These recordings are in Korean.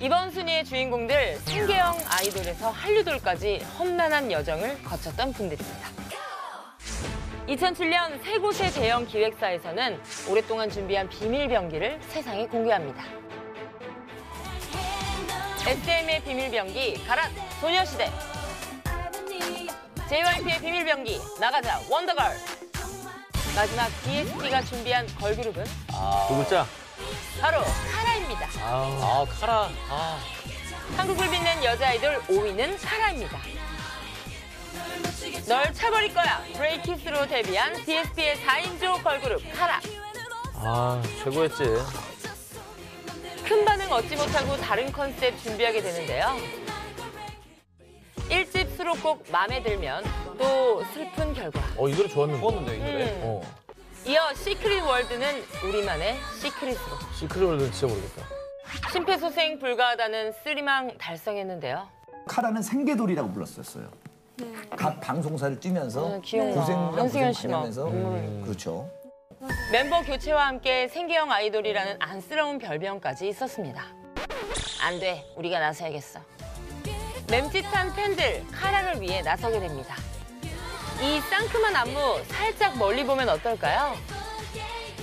이번 순위의 주인공들 생계형 아이돌에서 한류돌까지 험난한 여정을 거쳤던 분들입니다. 2007년 세 곳의 대형 기획사에서는 오랫동안 준비한 비밀 병기를 세상에 공개합니다. SM의 비밀 병기 가라 소녀시대 JYP의 비밀 병기 나가자 원더걸 마지막 DSP가 준비한 걸그룹은 두 글자. 바로 카라입니다. 아, 카라. 아. 한국을 빛낸 여자 아이돌 5위는 카라입니다. 널 차버릴 거야 Break It으로 데뷔한 DSP의 4인조 걸그룹 카라. 아, 최고였지. 큰 반응 얻지 못하고 다른 컨셉 준비하게 되는데요. 1집 수록곡 맘에 들면 또 슬픈 결과. 어, 이 노래 좋았는데. 좋았는데, 이 노래? 어. 이어 Secret World는 우리만의 secret으로. Secret World는 진짜 모르겠다. 심폐소생 불가하다는 three망 달성했는데요. 카라는 생계돌이라고 불렀었어요. 각 방송사를 뛰면서 고생 씨 많이 막. 하면서 음. 그렇죠. 멤버 교체와 함께 생계형 아이돌이라는 안쓰러운 별명까지 있었습니다. 안 돼, 우리가 나서야겠어. 맴짓한 팬들 카라를 위해 나서게 됩니다. 이 상큼한 안무 살짝 멀리 보면 어떨까요?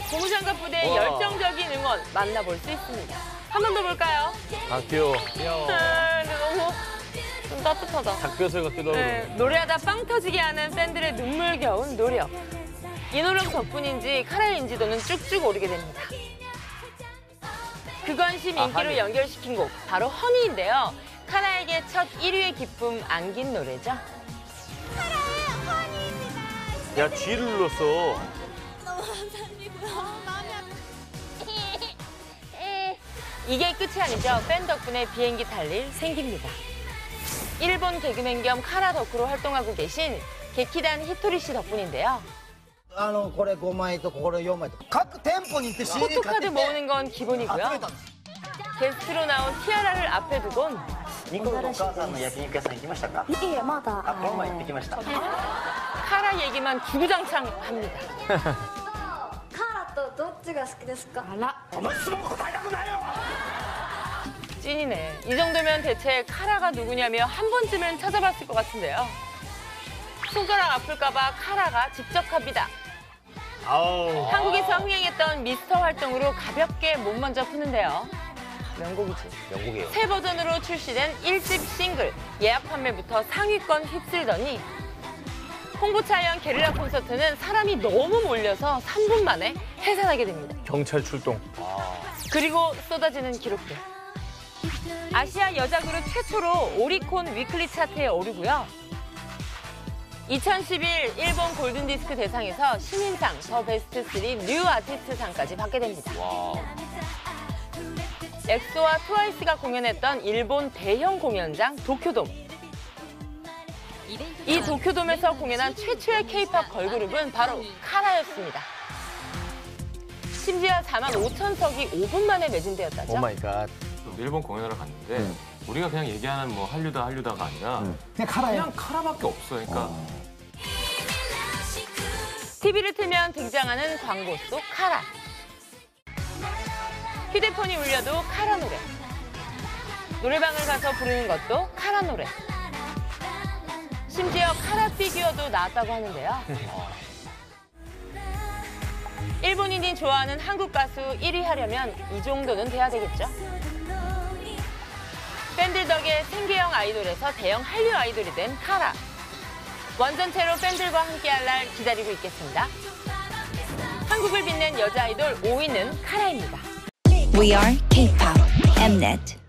고무장갑 부대의 와. 열정적인 응원 만나볼 수 있습니다. 한 번 더 볼까요? 아, 귀여워. 귀여워. 아, 근데 너무 좀 따뜻하다. 닭뼈슬 같기도 하고. 네, 노래하다 빵 터지게 하는 팬들의 눈물겨운 노력. 이 노력 덕분인지 카라의 인지도는 쭉쭉 오르게 됩니다. 그관심 아, 인기로 허니. 연결시킨 곡 바로 허니인데요. 카라에게 첫 1위의 기쁨 안긴 노래죠. 야, G를 눌렀어. 이게 끝이 아니죠. 팬 덕분에 비행기 탈 일 생깁니다. 일본 개그맨 겸 카라 덕후로 활동하고 계신 개키단 히토리 씨 덕분인데요. あのこれ5枚とこれ4枚と各店舗に行って CD 買って 포토카드 きて 모으는 건 集 기본이고요. めたんです 게스트로 나온 티아라를 앞에 두곤 ニコのお母さんの焼肉屋さん行きましたかいえまだあこの前行ってきました 카라 얘기만 주구장창 합니다. カーラとどっちが好きですかあら 찐이네. 이 정도면 대체 카라가 누구냐며 한 번쯤은 찾아봤을 것 같은데요. 손가락 아플까봐 카라가 직접 갑니다. 아우. 한국에서 흥행했던 미스터 활동으로 가볍게 몸 먼저 푸는데요. 명곡이지. 영국이에요. 새 버전으로 출시된 1집 싱글 예약 판매부터 상위권 휩쓸더니 홍보차 연 게릴라 콘서트는 사람이 너무 몰려서 3분 만에 해산하게 됩니다. 경찰 출동. 그리고 쏟아지는 기록들. 아시아 여자 그룹 최초로 오리콘 weekly 차트에 오르고요. 2011 일본 골든디스크 대상에서 신인상 The Best 3 New Artist 상까지 받게 됩니다. 와. 엑소와 트와이스가 공연했던 일본 대형 공연장 도쿄돔. 이 도쿄돔에서 공연한 최초의 케이팝 걸그룹은 바로 카라였습니다. 심지어 4만 5천 석이 5분 만에 매진되었다죠. Oh my God. 일본 공연을 갔는데 우리가 그냥 얘기하는 뭐 한류다 한류다가 아니라 그냥 카라예요. 그냥 카라밖에 없어. 그러니까 TV를 틀면 등장하는 광고 속 카라. 휴대폰이 울려도 카라 노래. 노래방을 가서 부르는 것도 카라 노래. 심지어 카라 피규어도 나왔다고 하는데요. 일본인이 좋아하는 한국 가수 1위 하려면 이 정도는 돼야 되겠죠. 팬들 덕에 생계형 아이돌에서 대형 한류 아이돌이 된 카라. 완전체로 팬들과 함께할 날 기다리고 있겠습니다. 한국을 빛낸 여자 아이돌 5위는 카라입니다. We are K-pop Mnet.